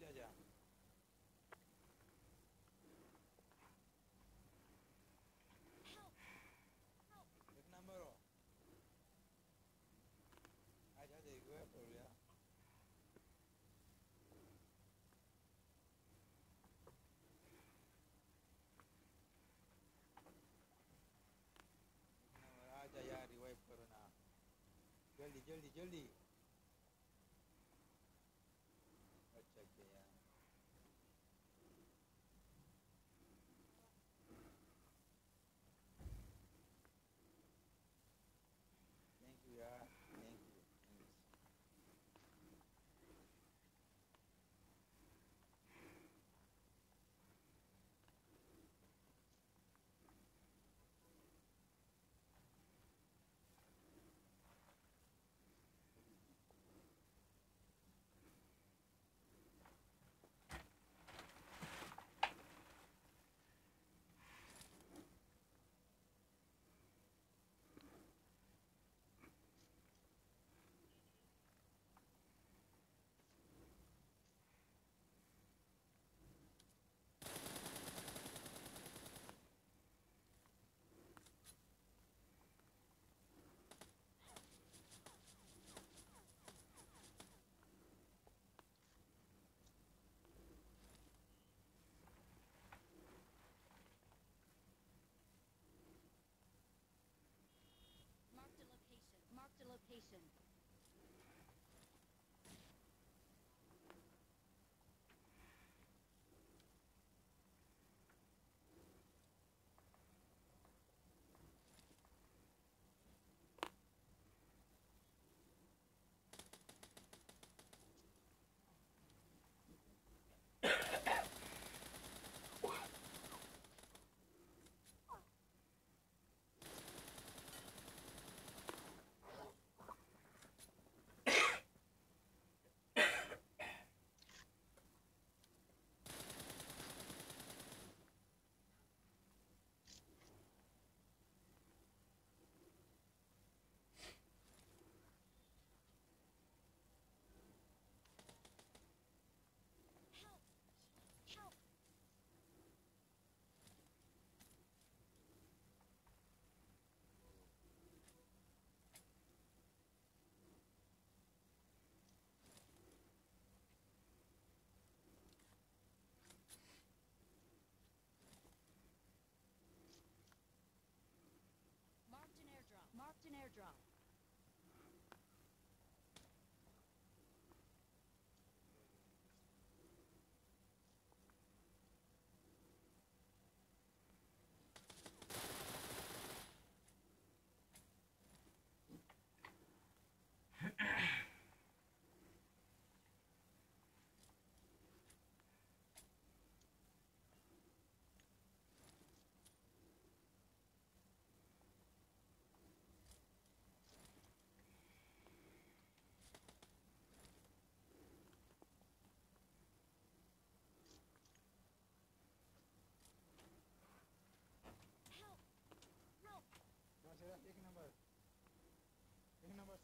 ya, ya. Big number. Allá llegó el problema. आज यार रिवाइव करो ना जल्दी जल्दी जल्दी location.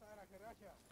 pasar a